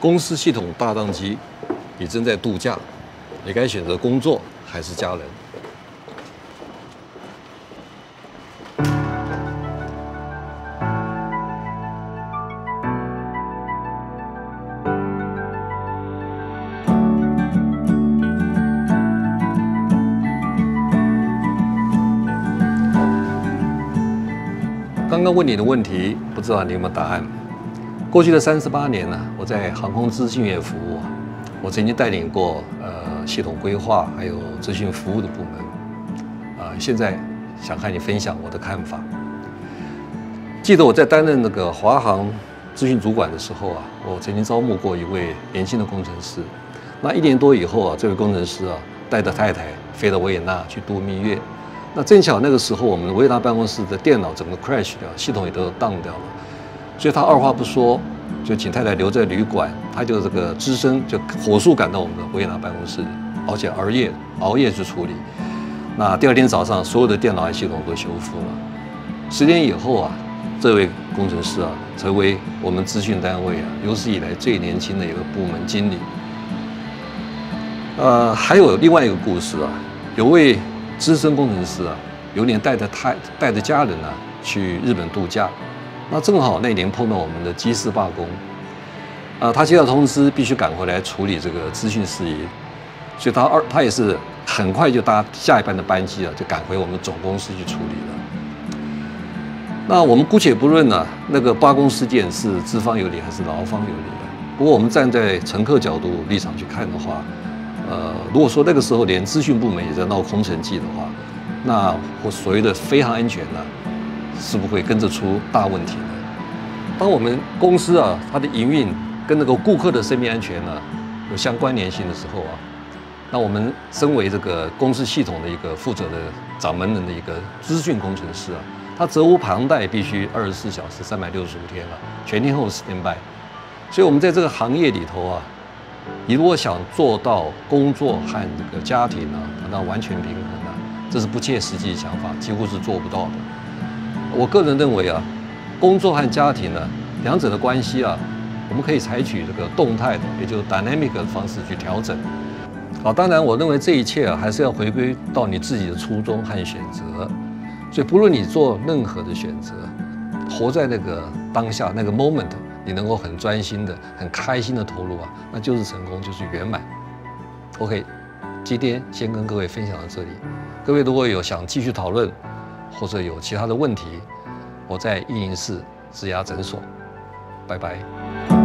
公司系统大宕机，你正在度假，你该选择工作还是家人？刚刚问你的问题，不知道你有没有答案？过去的三十八年呢，我在航空资讯业服务，我曾经带领过呃系统规划还有资讯服务的部门，啊，现在想和你分享我的看法。记得我在担任那个华航资讯主管的时候啊，我曾经招募过一位年轻的工程师。那一年多以后啊，这位工程师啊带着太太飞到维也纳去度蜜月。那正巧那个时候，我们维也纳办公室的电脑整个 crash 掉，系统也都 down 掉了。所以他二话不说，就请太太留在旅馆，他就这个只身就火速赶到我们的维也纳办公室，而且熬夜熬夜去处理。那第二天早上，所有的电脑系统都修复了。十年以后啊，这位工程师啊，成为我们资讯单位啊有史以来最年轻的一个部门经理。呃，还有另外一个故事啊，有位资深工程师啊，有年带着太带着家人啊去日本度假。那正好那年碰到我们的机师罢工，啊，他接到通知必须赶回来处理这个资讯事宜，所以他二他也是很快就搭下一班的班机啊，就赶回我们总公司去处理了。那我们姑且不论呢，那个罢工事件是资方有理还是劳方有理的。不过我们站在乘客角度立场去看的话，呃，如果说那个时候连资讯部门也在闹空城计的话，那我所谓的飞航安全呢？是不会跟着出大问题的。当我们公司啊，它的营运跟那个顾客的生命安全呢有相关联性的时候啊，那我们身为这个公司系统的一个负责的掌门人的一个资讯工程师啊，他责无旁贷，必须二十四小时、三百六十五天了，全天候 stand by。所以，我们在这个行业里头啊，你如果想做到工作和这个家庭呢，达到完全平衡呢，这是不切实际的想法，几乎是做不到的。我个人认为啊，工作和家庭呢，两者的关系啊，我们可以采取这个动态的，也就是 dynamic 的方式去调整。好，当然，我认为这一切啊，还是要回归到你自己的初衷和选择。所以，不论你做任何的选择，活在那个当下那个 moment，你能够很专心的、很开心的投入啊，那就是成功，就是圆满。OK，今天先跟各位分享到这里。各位如果有想继续讨论，或者有其他的问题，我在运营室植牙诊所，拜拜。